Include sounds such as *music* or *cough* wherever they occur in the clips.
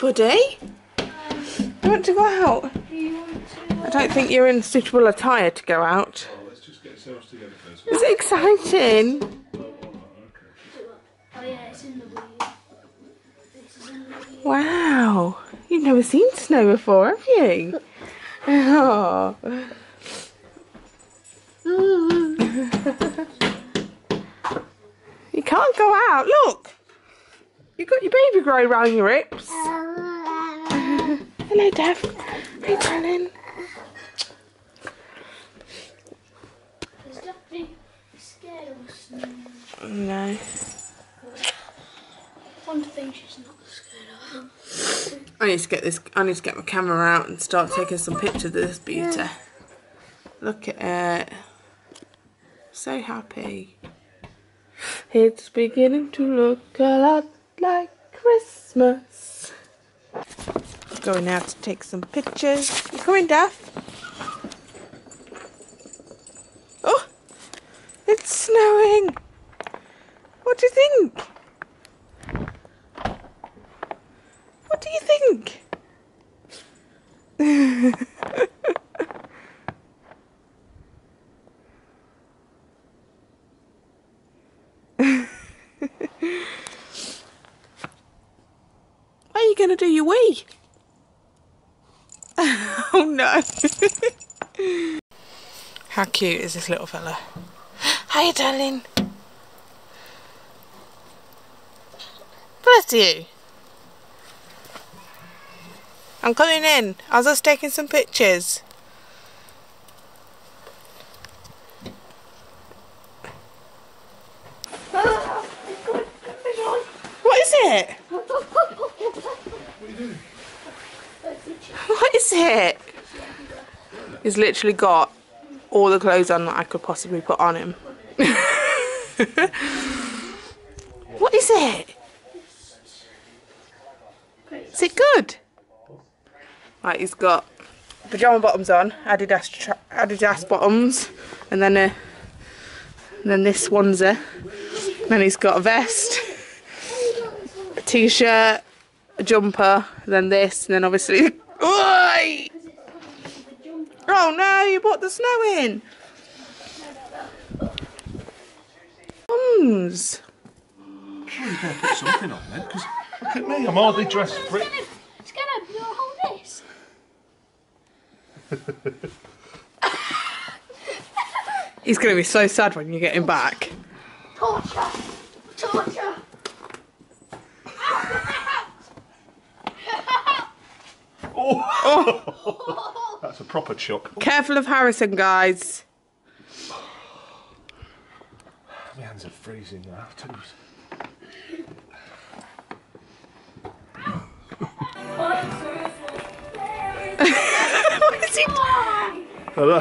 buddy. You want to go out? I don't think you're in suitable attire to go out. Is it exciting? Wow. You've never seen snow before, have you? Oh. *laughs* you can't go out. Look. You've got your baby grow around your hips. Hello, Dev. Hey, darling. Is Daphne scared of snow? No. One thing she's not scared of. I need to get this. I need to get my camera out and start taking some pictures of this beauty. Look at it. So happy. It's beginning to look a lot like Christmas. Going out to take some pictures. You coming, Daff? Oh, it's snowing. What do you think? What do you think? *laughs* Are you going to do your wee? oh no. *laughs* How cute is this little fella? *gasps* Hi, darling. Bless you. I'm coming in. I was just taking some pictures. What is it? What is it? He's literally got all the clothes on that I could possibly put on him. *laughs* what is it? Is it good? Right, he's got pajama bottoms on, Adidas Adidas bottoms, and then a, and then this onesie. Then he's got a vest, a t-shirt, a jumper, then this, and then obviously. Oi! Oh no! You brought the snow in. Mums. Surely you better put something on then, because look at me, I'm hardly dressed for it. It's gonna, you wanna this? He's gonna be so sad when you get him back. Torture! Torture! Oh. oh. *laughs* That's a proper chuck. Careful of Harrison, guys. My hands are freezing now. too. What is he doing? Hello.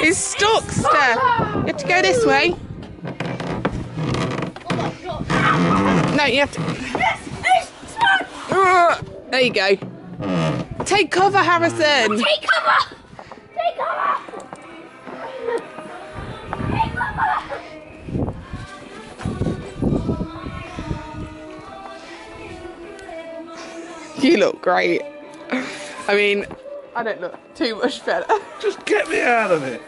He's stuck, Steph. You have to go this way. Oh my god! No, you have to. Yes! Yes! Uh, there you go. Take cover, Harrison. Take cover! Take cover! Take cover! You look great. I mean, I don't look too much better. Just get me out of it.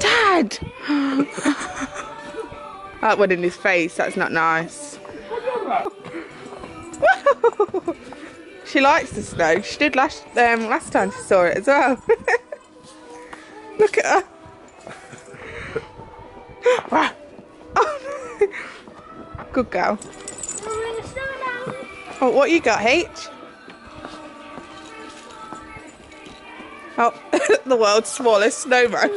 Dad! *gasps* that one in his face, that's not nice. She likes the snow. She did last um, last time she saw it as well. *laughs* Look at her. Wow. *laughs* Good girl. In the snow now. Oh, what you got, H? Oh, *laughs* the world's smallest snowman.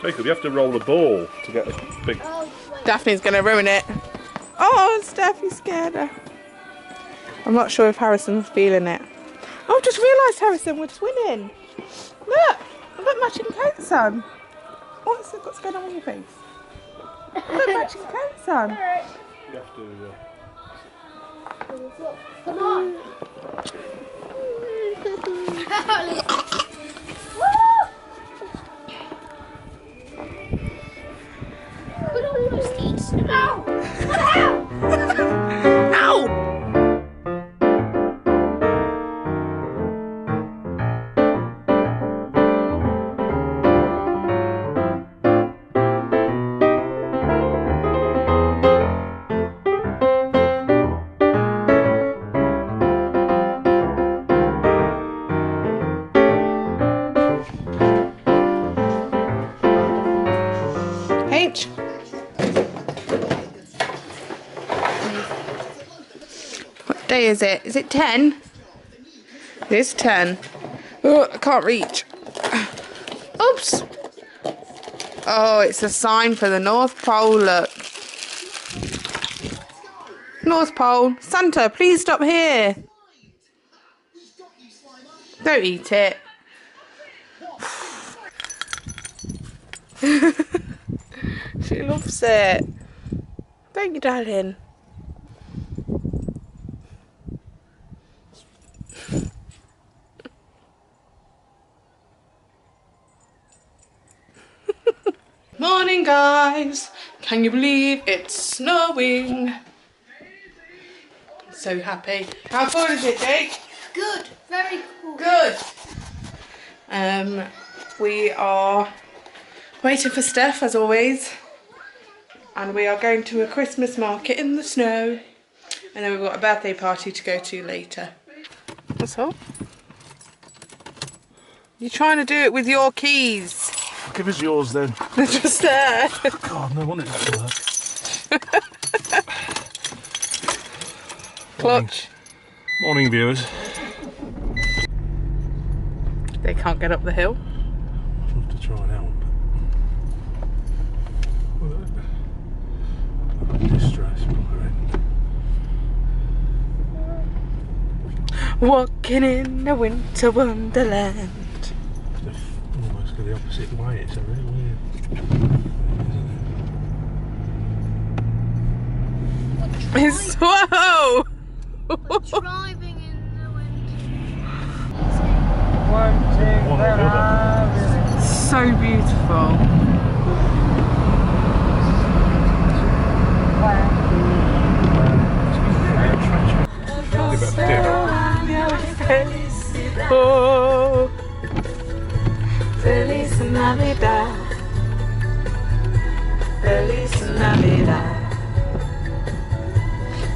Jacob, you have to roll a ball get a big. Daphne's gonna ruin it. Oh, Steph, you scared her. I'm not sure if Harrison's feeling it. Oh, just realised Harrison, we're twinning. Look, I've got matching coats on. What's, what's going on with your face? I've got matching coats on. *laughs* Alright. You have to. Uh, Come on. *laughs* *laughs* Ow! Ow! Day is it? Is it 10? It is 10. Oh, I can't reach. *sighs* Oops. Oh, it's a sign for the North Pole, look. North Pole. Santa, please stop here. Don't eat it. *sighs* *laughs* she loves it. Thank you, darling. *laughs* Morning, guys. Can you believe it's snowing? So happy. How cool is it, Jake? Good. Very cool. Good. Um, we are waiting for Steph as always, and we are going to a Christmas market in the snow, and then we've got a birthday party to go to later. What's up? You're trying to do it with your keys. Give us yours then. *laughs* They're just there. God, no wonder it doesn't work. *laughs* Clutch. Morning, viewers. They can't get up the hill. I'll have to try and help. But... Walking in a winter wonderland. They've almost go the opposite way. It's a really weird. It's whoa! Driving in the wind. One or the other. So beautiful. Oh, Feliz Navidad. Feliz Navidad.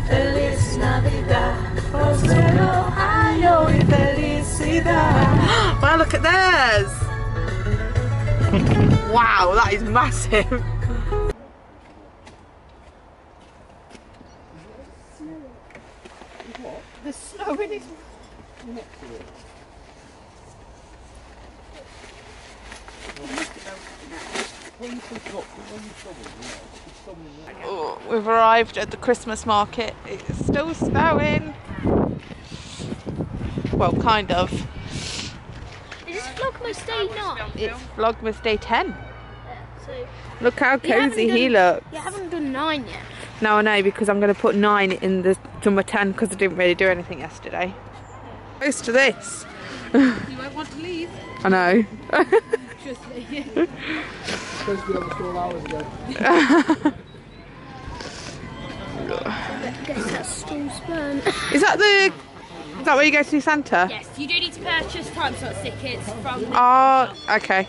Feliz Navidad. Prospero año y felicidad. *gasps* Wow, look at theirs. *laughs* wow, that is massive. The snow in his. Oh, we've arrived at the Christmas market. It's still snowing. Well, kind of. Is this Vlogmas Day 9? It's Vlogmas Day 10. So, Look how cozy he done- looks. you haven't done 9 yet. No, I know because I'm going to put 9 in the number 10 because I didn't really do anything yesterday. Close to this. You won't want to leave. *laughs* I know. *laughs* Guess that's still sperm. Is that the. Is that where you go to see Santa? Yes, you do need to purchase time slot tickets from. Oh, okay.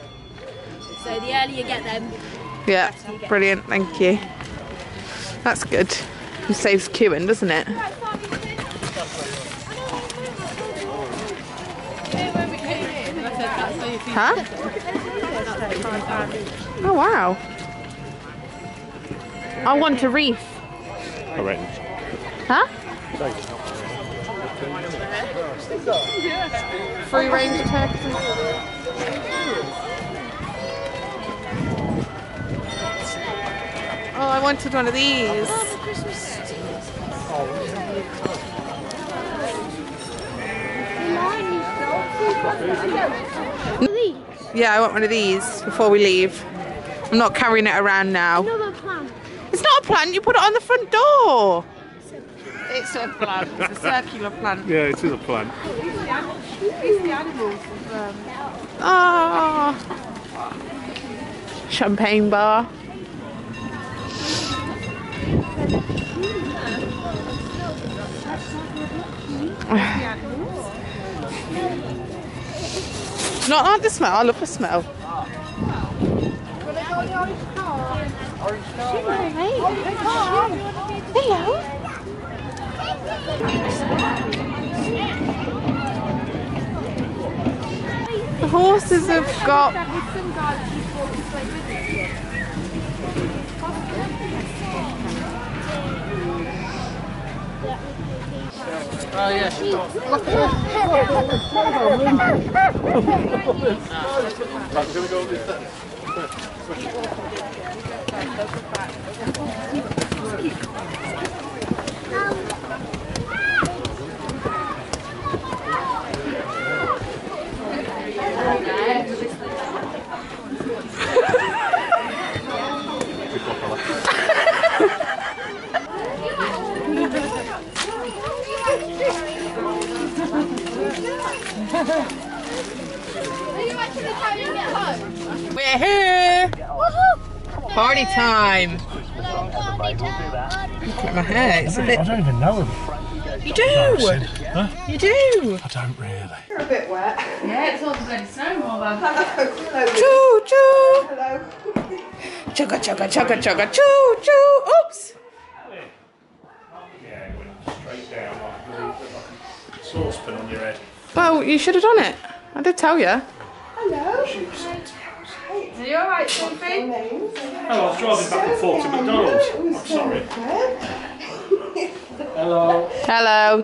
So the earlier you get them, Yeah, brilliant. Thank you. That's good. It saves queuing, doesn't it? Huh? Oh wow. I want a wreath. I reckon. Huh? Free range turkeys. Oh, I wanted one of these. Yeah, I want one of these before we leave. I'm not carrying it around now. Another plant. It's not a plant, you put it on the front door. It's a plant, it's a circular plant. Yeah, it is a plant. These the animals. Oh. Champagne bar. *sighs* Not like the smell. I love the smell. Hello. The horses have got Oh, yeah. *laughs* We're here! Woohoo! Party time! Look at my hair, it's a bit. I don't even know him. You do! Huh? You do! I don't really. You're a bit wet. Yeah, it's all going to snow more than. Choo choo! Hello. Chugga chugga chugga chugga choo choo! Oops! Yeah, it went straight down like a saucepan on your head. Well, you should have done it. I did tell you. Are you alright, Sophie? Oh, I was driving back and forth to McDonald's. I'm sorry. Hello. Hello.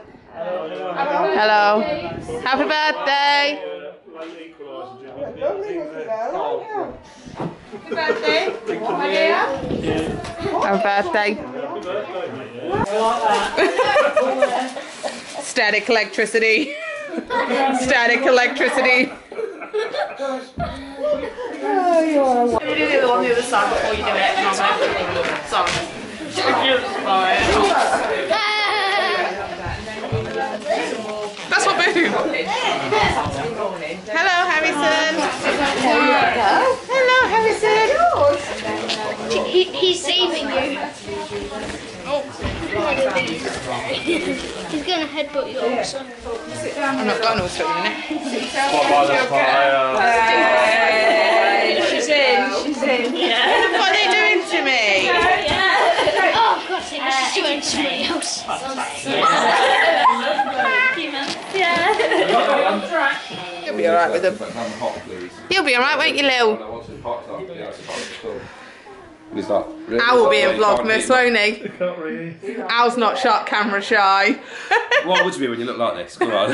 Hello. Happy birthday. Happy birthday. Happy birthday. Static electricity. Static electricity. Sorry. That's what boom. Hello, Harrison. Hello, Harrison. He, he's saving you. He's gonna headbutt you also. I'm not going also in a minute. She's in. She's in. What are they doing to me? Oh, God's sake, she's doing somebody else. You'll be alright with them. You'll be alright, won't you, Lil? He's like, really Al will be in like, Vlogmas, can't won't he? Can't really. Al's not shot camera shy. *laughs* What would you be when you look like this? Come on.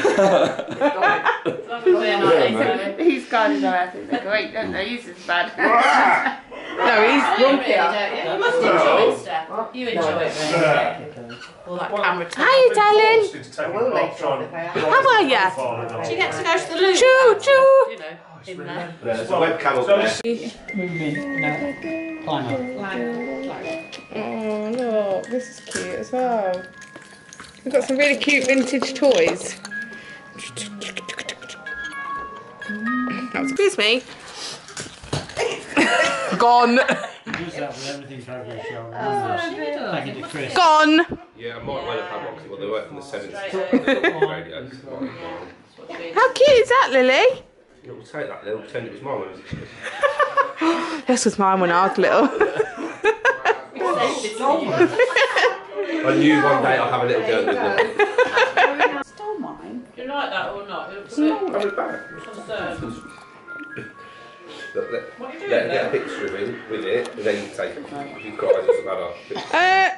These guys are I think they're great, don't they? He's as bad. *laughs* No, he's grumpy. You must enjoy it, Steph. You enjoy it, All that camera time. Hi, darling. It's taking part trying to How are ya? Do you get to go to the loo? Choo choo. You know, in there. There's a webcam up there. Oh, look, this is cute as well. We've got some really cute vintage toys. Oh, excuse me. Gone. Use that with everything for every show. Take it to Chris. Gone. Yeah, I might well have had one because well, they work from the 70s. How cute is that, Lily? Yeah, we'll take that. They'll pretend it was mine when it was a kid. *laughs* This was mine when I was little. *laughs* I knew one day I'll have a little girl with them. Do you like that or not? It looks a I'll be back. bit concerned. *laughs* Let, let, let get a picture of him with it, and then you take it. You've got it, doesn't matter. Uh,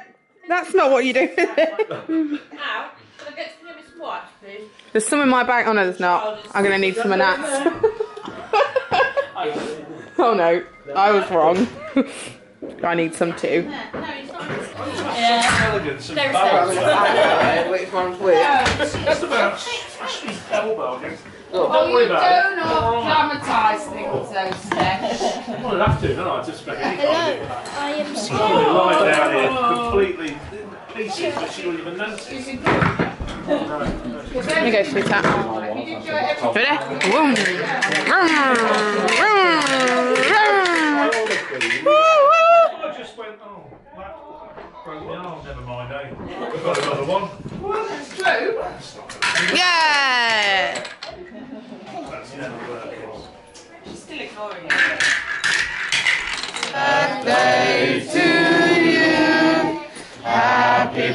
that's not what you do. Now, can I get to give me some please? there's some in my bag. Oh no, there's not. I'm gonna need some of that. oh no, I was wrong. I need some too. Elegance and balance. Which one's which? It's about his elbow. Oh, Don't worry about it. dramatise things, Steph. Well, I'll have to, don't I? Just make any I am scared. to lie down here completely in pieces, but she won't even notice. Let me go sweetheart. Ready? Vroom. Vroom. Vroom. Vroom. Woo, woo. I just went, oh, that. Broke my arm, never mind, eh? I've got another one. Yeah! That's never working. She's still ignoring you. Sophie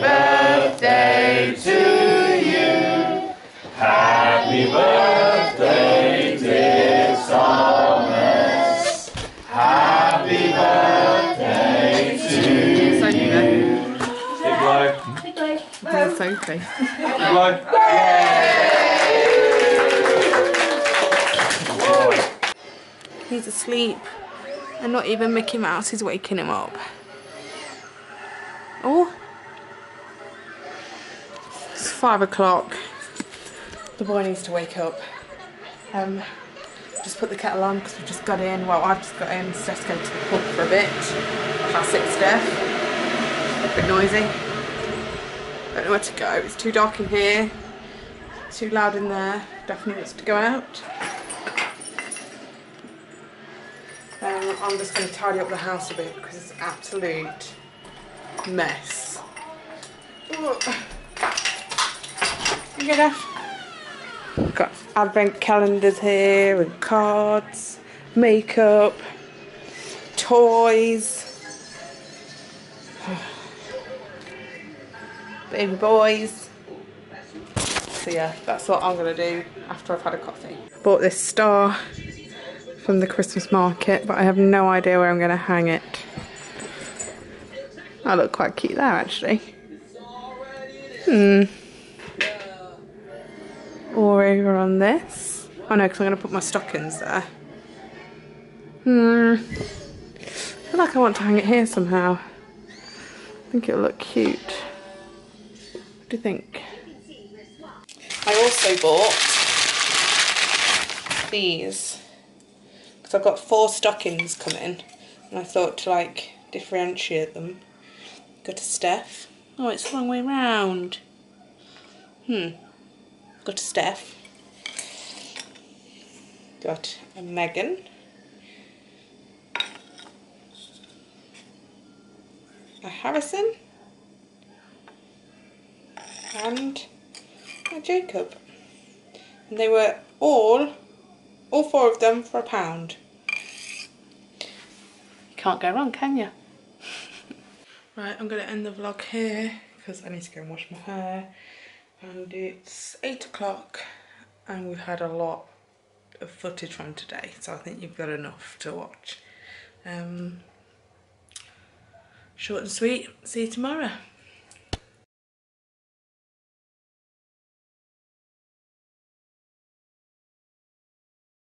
Blow. He's asleep. And not even Mickey Mouse is waking him up. Oh. It's five o'clock. The boy needs to wake up. Um, just put the kettle on because we've just got in. Well, I've just got in. Steph's going to the pub for a bit. Classic Steph. A bit noisy. Don't know where to go. It's too dark in here. Too loud in there. Definitely wants to go out. Um, I'm just going to tidy up the house a bit because it's absolute mess. Ugh. You? Got advent calendars here and cards, makeup, toys, *sighs* baby boys. So yeah, that's what I'm gonna do after I've had a coffee. Bought this star from the Christmas market, but I have no idea where I'm gonna hang it. I look quite cute there actually. Hmm. Or over on this. Oh no, because I'm to put my stockings there. Hmm. I feel like I want to hang it here somehow. I think it'll look cute. Do you think? I also bought these. Because I've got four stockings coming. And I thought to like differentiate them. Go to Steph. Oh, it's the wrong way round. Hmm. Got a Steph. Got a Megan. A Harrison. And Jacob. And they were all, all four of them for a pound. You can't go wrong, can you? *laughs* right, I'm going to end the vlog here because I need to go and wash my hair and it's eight o'clock and we've had a lot of footage from today so I think you've got enough to watch um, short and sweet see you tomorrow